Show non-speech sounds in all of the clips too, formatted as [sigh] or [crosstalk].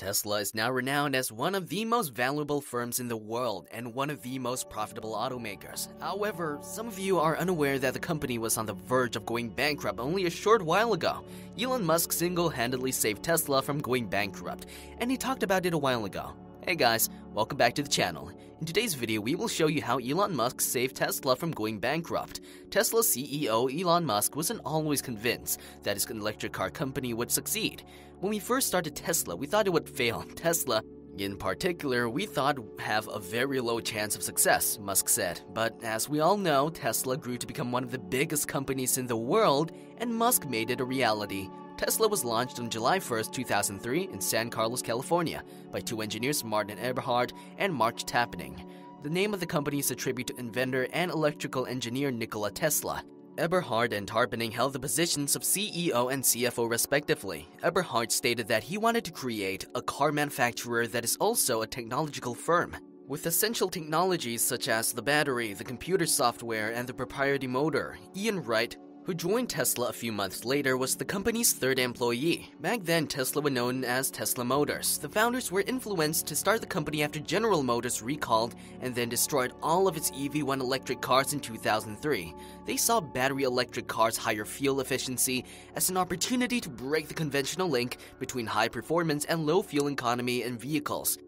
Tesla is now renowned as one of the most valuable firms in the world and one of the most profitable automakers. However, some of you are unaware that the company was on the verge of going bankrupt only a short while ago. Elon Musk single handedly saved Tesla from going bankrupt, and he talked about it a while ago. Hey guys, welcome back to the channel. In today's video, we will show you how Elon Musk saved Tesla from going bankrupt. Tesla CEO Elon Musk wasn't always convinced that his electric car company would succeed. When we first started Tesla, we thought it would fail. [laughs] Tesla, in particular, we thought have a very low chance of success, Musk said. But as we all know, Tesla grew to become one of the biggest companies in the world, and Musk made it a reality. Tesla was launched on July 1, 2003 in San Carlos, California by two engineers Martin Eberhard and Marc Tarpenning. The name of the company is a tribute to inventor and electrical engineer Nikola Tesla. Eberhard and Tarpenning held the positions of CEO and CFO respectively. Eberhard stated that he wanted to create a car manufacturer that is also a technological firm. With essential technologies such as the battery, the computer software, and the proprietary motor, Ian Wright who joined Tesla a few months later, was the company's third employee. Back then, Tesla was known as Tesla Motors. The founders were influenced to start the company after General Motors recalled and then destroyed all of its EV1 electric cars in 2003. They saw battery electric cars' higher fuel efficiency as an opportunity to break the conventional link between high performance and low fuel economy in vehicles.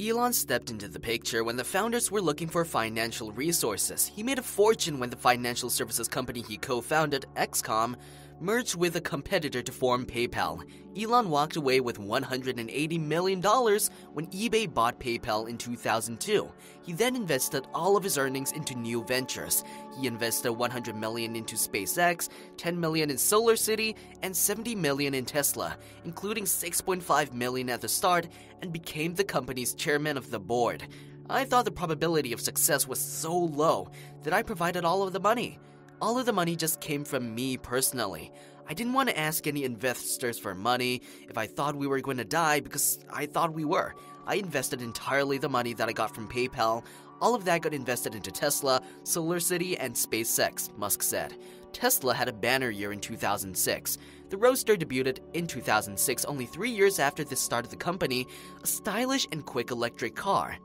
Elon stepped into the picture when the founders were looking for financial resources. He made a fortune when the financial services company he co founded, X.com, merged with a competitor to form PayPal. Elon walked away with $180 million when eBay bought PayPal in 2002. He then invested all of his earnings into new ventures. He invested $100 million into SpaceX, $10 million in Solar City, and $70 million in Tesla, including $6.5 million at the start, and became the company's chairman of the board. I thought the probability of success was so low that I provided all of the money. All of the money just came from me personally. I didn't want to ask any investors for money if I thought we were going to die because I thought we were. I invested entirely the money that I got from PayPal. All of that got invested into Tesla, Solar City, and SpaceX, Musk said. Tesla had a banner year in 2006. The Roadster debuted in 2006, only three years after the start of the company, a stylish and quick electric car.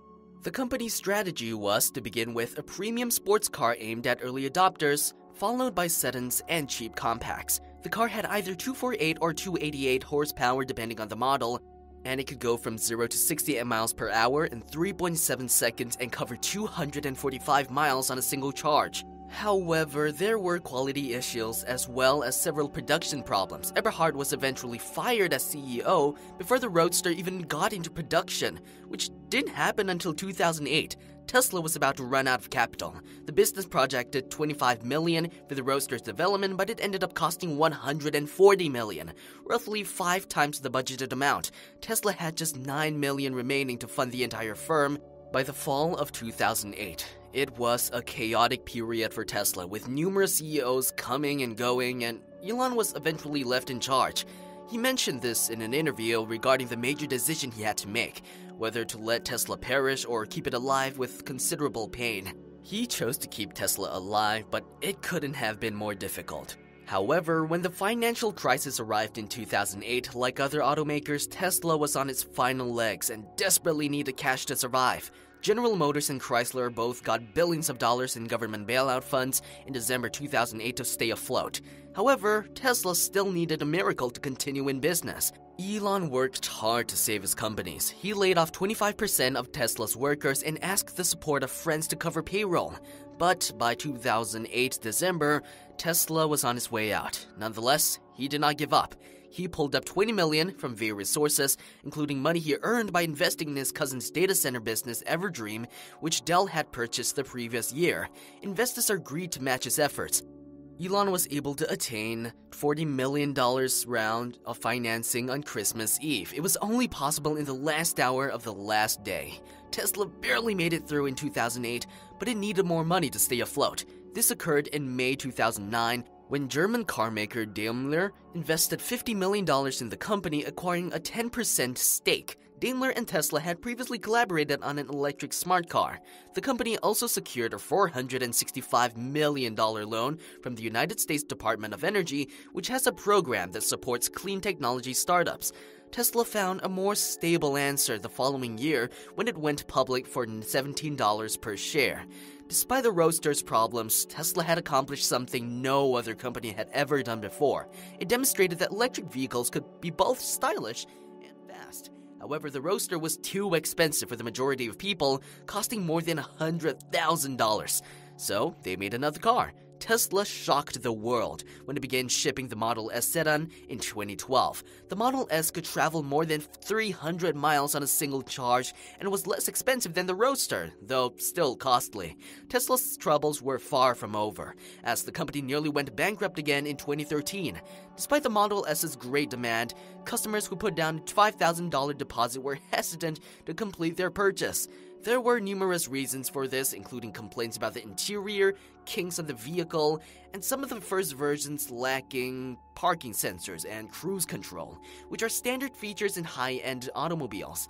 The company's strategy was to begin with a premium sports car aimed at early adopters, followed by sedans and cheap compacts. The car had either 248 or 288 horsepower depending on the model, and it could go from 0 to 60 miles per hour in 3.7 seconds and cover 245 miles on a single charge. However, there were quality issues as well as several production problems. Eberhard was eventually fired as CEO before the Roadster even got into production, which didn't happen until 2008. Tesla was about to run out of capital. The business projected 25 million for the Roadster's development, but it ended up costing 140 million, roughly 5 times the budgeted amount. Tesla had just 9 million remaining to fund the entire firm by the fall of 2008. It was a chaotic period for Tesla, with numerous CEOs coming and going, and Elon was eventually left in charge. He mentioned this in an interview regarding the major decision he had to make whether to let Tesla perish or keep it alive with considerable pain. He chose to keep Tesla alive, but it couldn't have been more difficult. However, when the financial crisis arrived in 2008, like other automakers, Tesla was on its final legs and desperately needed cash to survive. General Motors and Chrysler both got billions of dollars in government bailout funds in December 2008 to stay afloat. However, Tesla still needed a miracle to continue in business. Elon worked hard to save his companies. He laid off 25% of Tesla's workers and asked the support of friends to cover payroll. But by 2008 December, Tesla was on his way out. Nonetheless, he did not give up. He pulled up 20 million from various sources, including money he earned by investing in his cousin's data center business Everdream, which Dell had purchased the previous year. Investors agreed to match his efforts. Elon was able to attain $40 million round of financing on Christmas Eve. It was only possible in the last hour of the last day. Tesla barely made it through in 2008, but it needed more money to stay afloat. This occurred in May 2009 when German carmaker Daimler invested $50 million in the company, acquiring a 10% stake. Daimler and Tesla had previously collaborated on an electric smart car. The company also secured a $465 million loan from the United States Department of Energy, which has a program that supports clean technology startups. Tesla found a more stable answer the following year when it went public for $17 per share. Despite the Roadster's problems, Tesla had accomplished something no other company had ever done before. It demonstrated that electric vehicles could be both stylish and fast. However, the Roadster was too expensive for the majority of people, costing more than $100,000. So, they made another car, Tesla shocked the world when it began shipping the Model S sedan in 2012. The Model S could travel more than 300 miles on a single charge and was less expensive than the Roadster, though still costly. Tesla's troubles were far from over, as the company nearly went bankrupt again in 2013. Despite the Model S's great demand, customers who put down a $5,000 deposit were hesitant to complete their purchase. There were numerous reasons for this, including complaints about the interior, kinks of the vehicle, and some of the first versions lacking parking sensors and cruise control, which are standard features in high end automobiles.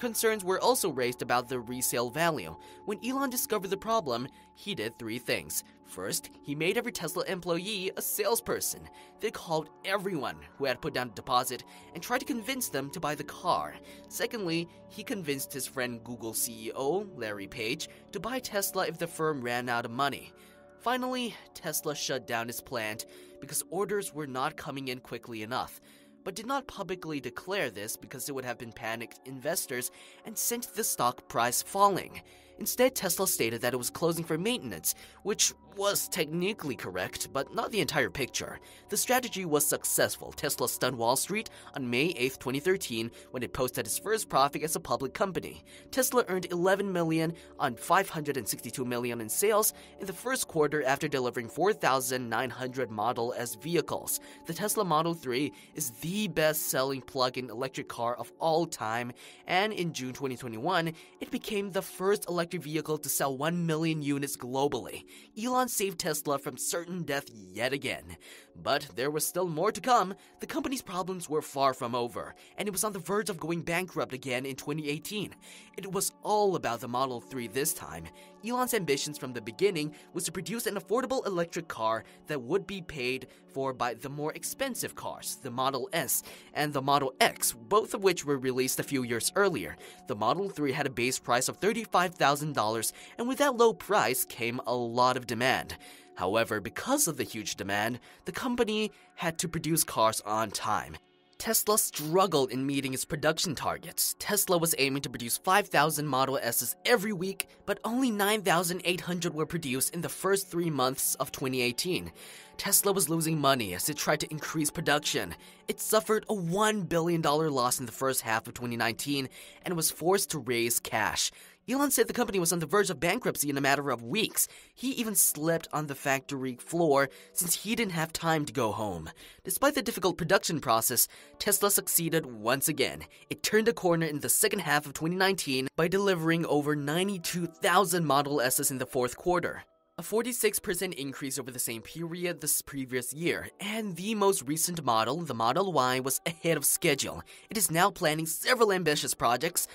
Concerns were also raised about the resale value. When Elon discovered the problem, he did three things. First, he made every Tesla employee a salesperson. They called everyone who had put down a deposit and tried to convince them to buy the car. Secondly, he convinced his friend Google CEO, Larry Page, to buy Tesla if the firm ran out of money. Finally, Tesla shut down its plant because orders were not coming in quickly enough, but did not publicly declare this because it would have been panicked investors and sent the stock price falling. Instead, Tesla stated that it was closing for maintenance, which was technically correct, but not the entire picture. The strategy was successful. Tesla stunned Wall Street on May 8, 2013, when it posted its first profit as a public company. Tesla earned 11 million on 562 million in sales in the first quarter after delivering 4,900 Model S vehicles. The Tesla Model 3 is the best-selling plug-in electric car of all time, and in June 2021, it became the first electric vehicle to sell 1 million units globally. Elon saved Tesla from certain death yet again. But there was still more to come. The company's problems were far from over, and it was on the verge of going bankrupt again in 2018. It was all about the Model 3 this time. Elon's ambitions from the beginning was to produce an affordable electric car that would be paid for by the more expensive cars, the Model S and the Model X, both of which were released a few years earlier. The Model 3 had a base price of $35,000, and with that low price came a lot of demand. However, because of the huge demand, the company had to produce cars on time. Tesla struggled in meeting its production targets. Tesla was aiming to produce 5,000 Model S's every week, but only 9,800 were produced in the first three months of 2018. Tesla was losing money as it tried to increase production. It suffered a $1 billion loss in the first half of 2019 and was forced to raise cash. Elon said the company was on the verge of bankruptcy in a matter of weeks. He even slept on the factory floor since he didn't have time to go home. Despite the difficult production process, Tesla succeeded once again. It turned a corner in the second half of 2019 by delivering over 92,000 Model S's in the fourth quarter. A 46% increase over the same period this previous year, and the most recent model, the Model Y, was ahead of schedule. It is now planning several ambitious projects,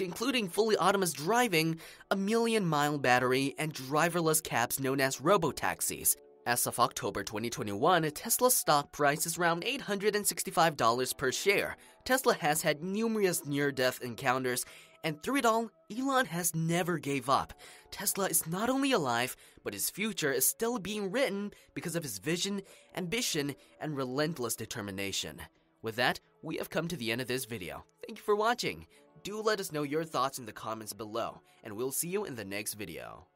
including fully autonomous driving, a million mile battery, and driverless cabs known as robotaxis. As of October 2021, Tesla's stock price is around $865 per share. Tesla has had numerous near death encounters, and through it all, Elon has never gave up. Tesla is not only alive, but his future is still being written because of his vision, ambition, and relentless determination. With that, we have come to the end of this video. Thank you for watching. Do let us know your thoughts in the comments below, and we'll see you in the next video.